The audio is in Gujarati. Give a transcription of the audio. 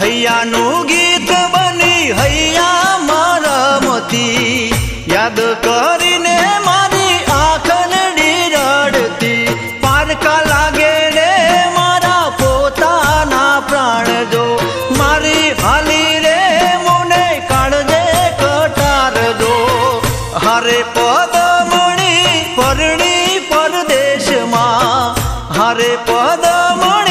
હૈયાનું ગીત બની હૈયા મારા મતી. યાદ કરીને મારી આંખનડી રડતી પારકા લાગે રે મારા પોતાના પ્રાણ જો મારી હાલી રે મને કાળજે કટાર દો હારે પદમણી પરણી પરદેશમાં. હારે પદમણી